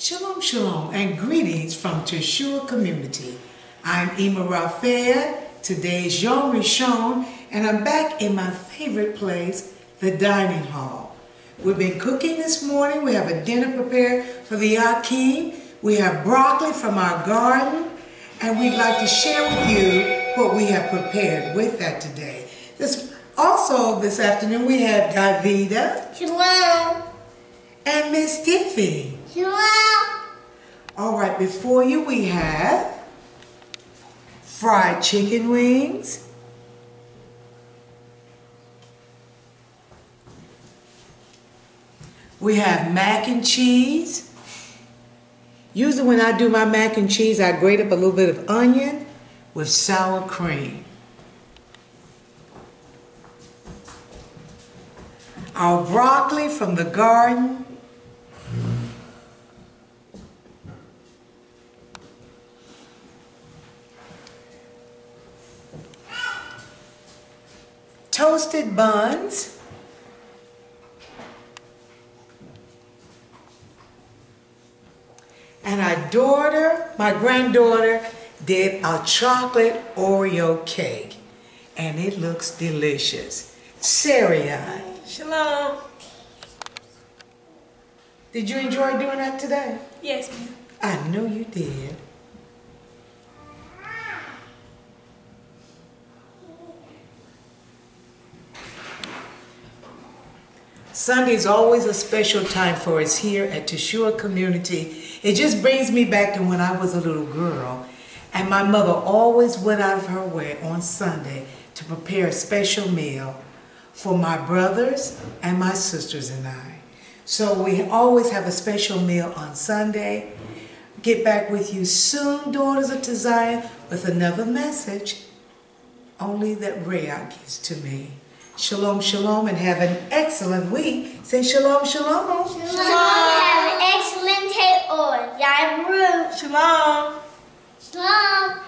Shalom, shalom, and greetings from Tshuwah community. I'm Ima Raphael. Today is Yom Rishon, and I'm back in my favorite place, the dining hall. We've been cooking this morning. We have a dinner prepared for the Yakim. We have broccoli from our garden, and we'd like to share with you what we have prepared with that today. This also this afternoon we have Davida Shalom. and Miss Tiffy. Shalom. All right, before you we have fried chicken wings. We have mac and cheese. Usually when I do my mac and cheese, I grate up a little bit of onion with sour cream. Our broccoli from the garden. Toasted buns. And our daughter, my granddaughter, did a chocolate Oreo cake. And it looks delicious. Sarai, Shalom. did you enjoy doing that today? Yes, ma'am. I know you did. Sunday is always a special time for us here at Tshuwah Community. It just brings me back to when I was a little girl, and my mother always went out of her way on Sunday to prepare a special meal for my brothers and my sisters and I. So we always have a special meal on Sunday. Get back with you soon, daughters of Zion, with another message only that Rhea gives to me. Shalom, shalom, and have an excellent week. Say shalom, shalom. Shalom, shalom. have an excellent day or Shalom. Shalom.